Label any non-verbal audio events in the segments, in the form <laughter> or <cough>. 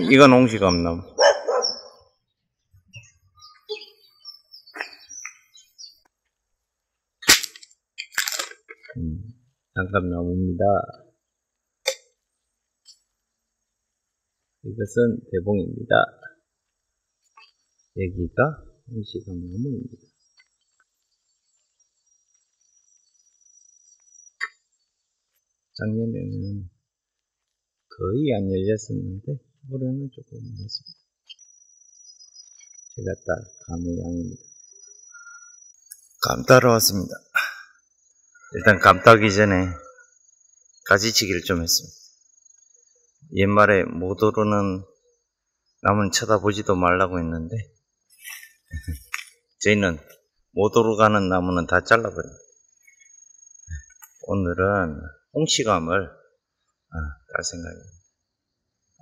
이건 홍시감나무. 음, 장감나무입니다. 이것은 대봉입니다. 여기가 홍시감나무입니다. 작년에는 거의 안 열렸었는데 올해는 조금 났습니다. 제가 딸 감의 양입니다. 감 따러 왔습니다. 일단 감 따기 전에 가지치기를 좀 했습니다. 옛말에 못 오르는 남은 쳐다보지도 말라고 했는데 <laughs> 저희는 못 오르가는 나무는 다 잘라버려요. 오늘은 홍시감을 아, 딸 생각입니다.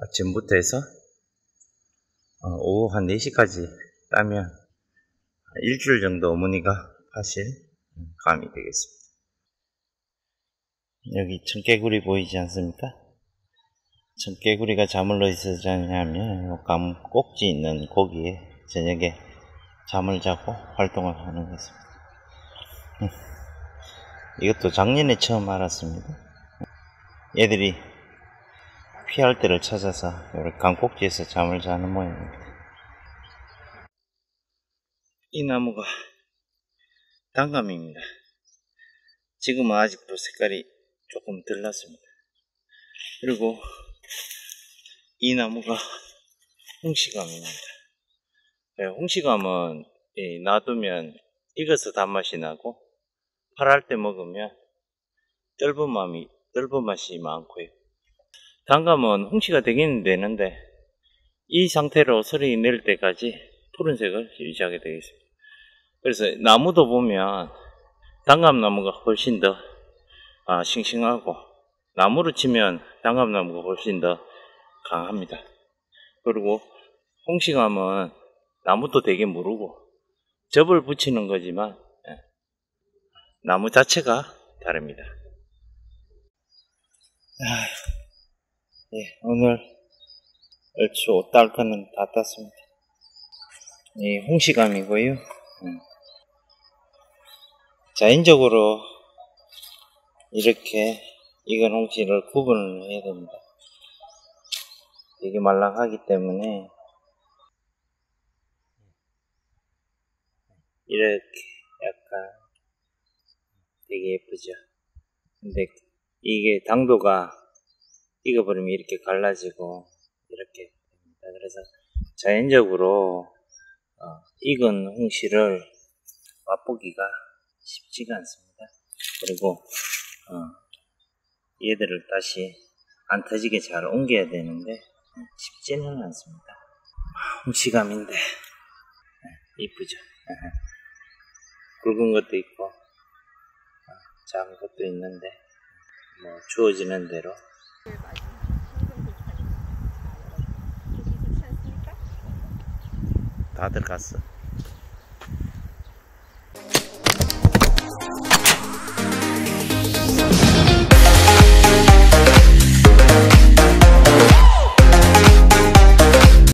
아침부터 해서 어, 오후 한 4시까지 따면 일주일 정도 어머니가 파실 감이 되겠습니다. 여기 청개구리 보이지 않습니까? 청개구리가 잠을 어디서 자냐면 감 꼭지 있는 고기에 저녁에 잠을 자고 활동을 하는 것입니다. 이것도 작년에 처음 알았습니다. 얘들이 피할 때를 찾아서 이렇게 강꼭지에서 잠을 자는 모양입니다. 이 나무가 단감입니다. 지금은 아직도 색깔이 조금 덜 났습니다. 그리고 이 나무가 홍시감입니다. 네, 홍시감은 놔두면 익어서 단맛이 나고 팔할 때 먹으면 떫은 맛이, 떫은 맛이 많고요. 단감은 홍시가 되기는 되는데 이 상태로 소리 낼 때까지 푸른색을 유지하게 되겠습니다. 그래서 나무도 보면 단감나무가 훨씬 더 아, 싱싱하고 나무로 치면 단감나무가 훨씬 더 강합니다. 그리고 홍시감은 나무도 되게 무르고 접을 붙이는 거지만 예, 나무 자체가 다릅니다. 아, 예, 오늘 얼추 딸거는 다 땄습니다. 이 홍시감이고요. 음. 자연적으로 이렇게 익은 홍시를 구분을 해야 됩니다. 되게 말랑하기 때문에 이렇게 약간 되게 예쁘죠. 근데 이게 당도가 익어버리면 이렇게 갈라지고 이렇게 됩니다. 그래서 자연적으로 어, 익은 홍시를 맛보기가 쉽지가 않습니다. 그리고 어, 얘들을 다시 안 터지게 잘 옮겨야 되는데 쉽지는 않습니다. 홍시감인데 이쁘죠. 굵은 것도 있고 어, 작은 것도 있는데 뭐 주어지는 대로 다들 갔어.